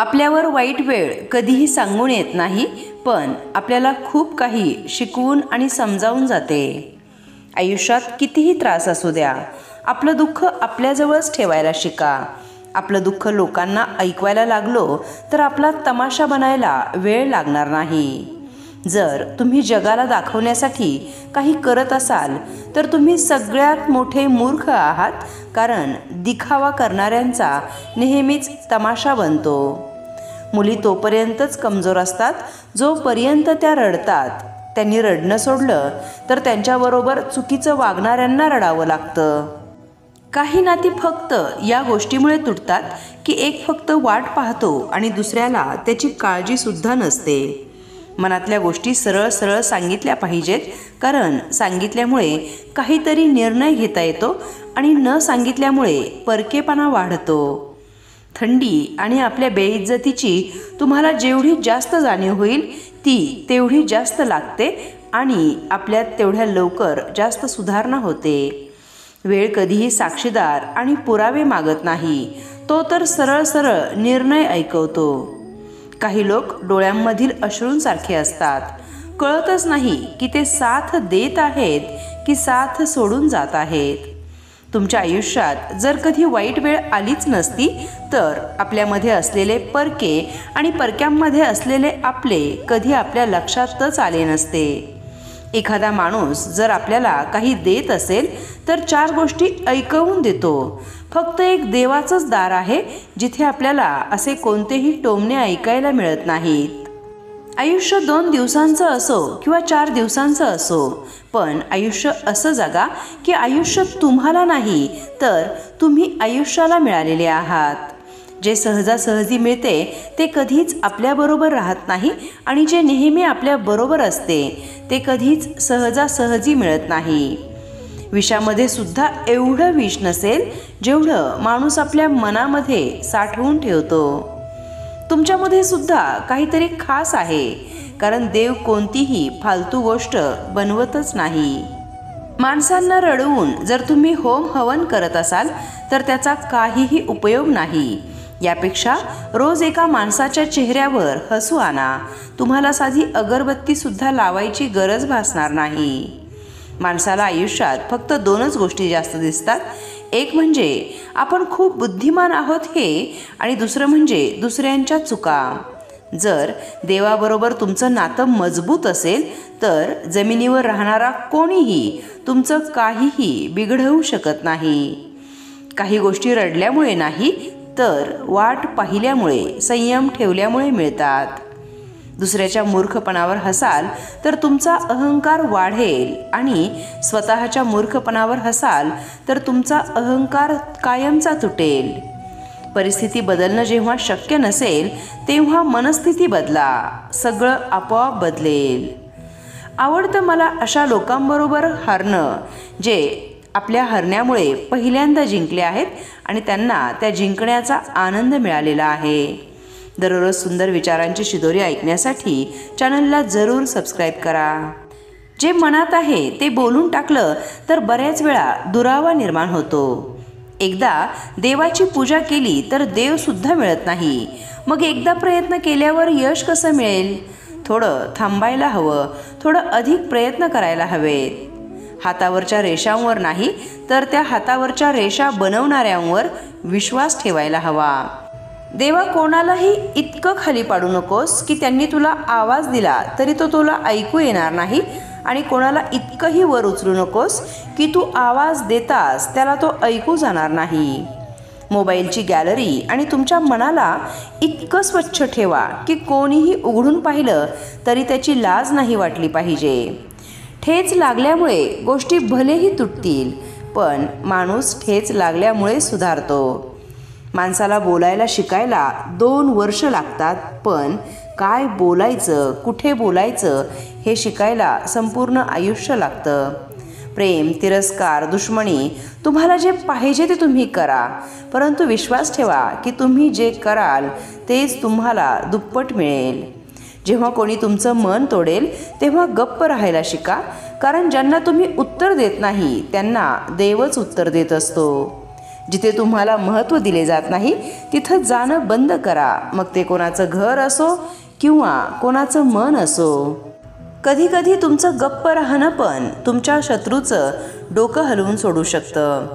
आपल्यावर वाईट वेळ कधीही सांगून येत नाही पण आपल्याला खूप काही शिकवून आणि समजावून जाते. आयुष्यात कितीही त्रास असू द्या आपलं दुःख आपल्याजवळच ठेवायला शिका. आपलं दुःख लोकांना ऐकवायला लागलो तर आपला तमाशा बनायला वेळ लागणार नाही. जर तुम्ही जगाला दाखवण्यासाठी काही करत असाल तर तुम्ही सगळ्यात मोठे मूर्ख आहात कारण दिखावा करणाऱ्यांचा नेहमीच तमाशा बनतो. मुली तोपर्यंतच कमजोर असतात जोपर्यंत त्या रडतात. त्यांनी रडणं सोडलं तर त्यांच्याबरोबर चुकीचं वागणाऱ्यांना रडावं लागतं. काही नाती फक्त या गोष्टीमुळे तुटतात की एक फक्त वाट पाहतो आणि दुसऱ्याला त्याची काळजीसुद्धा नसते. मनातल्या गोष्टी सरळ सरळ सांगितल्या पाहिजेत कारण सांगितल्यामुळे काहीतरी निर्णय घेता येतो आणि न सांगितल्यामुळे परकेपणा वाढतो. थंडी आणि आपल्या बेइज्जतीची तुम्हाला जेवढी जास्त जाणीव होईल ती तेवढी जास्त लागते आणि आपल्यात तेवढ्या लवकर जास्त सुधारणा होते. वेळ कधीही साक्षीदार आणि पुरावे मागत नाही तो तर सरळ सरळ निर्णय ऐकवतो. काही लोक डोळ्यांमधील अश्रूंसारखे असतात. कळतच नाही की ते साथ देत आहेत की साथ सोडून जात आहेत. तुमच्या आयुष्यात जर कधी वाईट वेळ आलीच नसती तर आपल्यामध्ये असलेले परके आणि परक्यांमध्ये असलेले आपले कधी आपल्या लक्षातच आले नसते. एखादा माणूस जर आपल्याला काही देत असेल तर चार गोष्टी ऐकवून देतो. फक्त एक देवाचंच दार आहे जिथे आपल्याला असे कोणतेही टोमणे ऐकायला मिळत नाहीत. आयुष्य दोन दिवसांचं असो किंवा चार दिवसांचं असो पण आयुष्य असं जगा की आयुष्य तुम्हाला नाही तर तुम्ही आयुष्याला मिळालेले आहात. जे सहजासहजी मिळते ते कधीच आपल्याबरोबर राहत नाही आणि जे नेहमी आपल्याबरोबर असते ते कधीच सहजासहजी मिळत नाही. विषामध्ये सुद्धा एवढं विष नसेल जेवढं माणूस आपल्या मनामध्ये साठवून ठेवतो. तुमच्यामध्ये सुद्धा काहीतरी खास आहे. कारण देव कोणतीही फालतू गोष्ट बनवतच नाही. माणसांना रडवून जर तुम्ही होम हवन करत असाल तर त्याचा काहीही उपयोग नाही. यापेक्षा रोज एका माणसाच्या चेहऱ्यावर हसू आणा. तुम्हाला साधी अगरबत्तीसुद्धा लावायची गरज भासणार नाही. माणसाला आयुष्यात फक्त दोनच गोष्टी जास्त दिसतात एक म्हणजे आपण खूप बुद्धिमान आहोत हे आणि दुसरं म्हणजे दुसऱ्यांच्या चुका. जर देवाबरोबर तुमचं नातं मजबूत असेल तर जमिनीवर राहणारा कोणीही तुमचं काहीही बिघडवू शकत नाही. काही गोष्टी रडल्यामुळे नाही तर वाट पाहिल्यामुळे संयम ठेवल्यामुळे मिळतात. दुसऱ्याच्या मूर्खपणावर हसाल तर तुमचा अहंकार वाढेल. आणि स्वतःच्या मूर्खपणावर हसाल तर तुमचा अहंकार कायमचा तुटेल. परिस्थिती बदलणं जेव्हा शक्य नसेल तेव्हा मनस्थिती बदला. सगळं आपोआप बदलेल. आवडतं मला अशा लोकांबरोबर हरणं जे आपल्या हरण्यामुळे पहिल्यांदा जिंकले आहेत आणि त्यांना त्या जिंकण्याचा आनंद मिळालेला आहे. दररोज सुंदर विचारांची शिदोरी ऐकण्यासाठी चॅनलला जरूर सबस्क्राईब करा. जे मनात आहे ते बोलून टाकलं तर बऱ्याच वेळा दुरावा निर्माण होतो. एकदा देवाची पूजा केली तर देवसुद्धा मिळत नाही. मग एकदा प्रयत्न केल्यावर यश कसं मिळेल? थोडं थांबायला हवं थोडं अधिक प्रयत्न करायला हवेत. हातावरच्या रेषांवर नाही तर त्या हातावरच्या रेषा बनवणाऱ्यांवर विश्वास ठेवायला हवा. देवा कोणालाही इतकं खाली पाडू नकोस की त्यांनी तुला आवाज दिला तरी तो तुला ऐकू येणार नाही. आणि कोणाला इतकंही वर उचलू नकोस की तू आवाज देतास त्याला तो ऐकू जाणार नाही. मोबाईलची गॅलरी आणि तुमच्या मनाला इतकं स्वच्छ ठेवा की कोणीही उघडून पाहिलं तरी त्याची लाज नाही वाटली पाहिजे. ठेच लागल्यामुळे गोष्टी भलेही तुटतील पण माणूस ठेच लागल्यामुळे सुधारतो. माणसाला बोलायला शिकायला दोन वर्ष लागतात पण काय बोलायचं कुठे बोलायचं हे शिकायला संपूर्ण आयुष्य लागतं. प्रेम तिरस्कार दुश्मनी तुम्हाला जे पाहिजे ते तुम्ही करा. परंतु विश्वास ठेवा की तुम्ही जे कराल तेच तुम्हाला दुप्पट मिळेल. जेव्हा कोणी तुमचं मन तोडेल तेव्हा गप्प राहायला शिका. कारण ज्यांना तुम्ही उत्तर देत नाही त्यांना देवच उत्तर देत असतो. जिथे तुम्हाला महत्त्व दिले जात नाही तिथं जाणं बंद करा. मग ते कोणाचं घर असो किंवा कोणाचं मन असो. कधीकधी तुमचं गप्प राहणं पण तुमच्या शत्रूचं डोकं हलवून सोडू शकतं.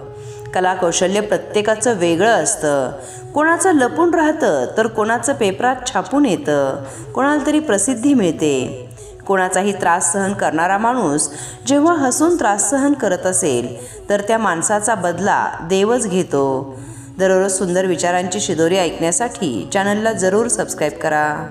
कलाकौशल्य प्रत्येकाचं वेगळं असतं. कोणाचं लपून राहतं तर कोणाचं पेपरात छापून येतं. कोणाला तरी प्रसिद्धी मिळते. कोणाचाही त्रास सहन करणारा माणूस जेव्हा हसून त्रास सहन करत असेल तर त्या माणसाचा बदला देवच घेतो. दररोज सुंदर विचारांची शिदोरी ऐकण्यासाठी चॅनलला जरूर सबस्क्राईब करा.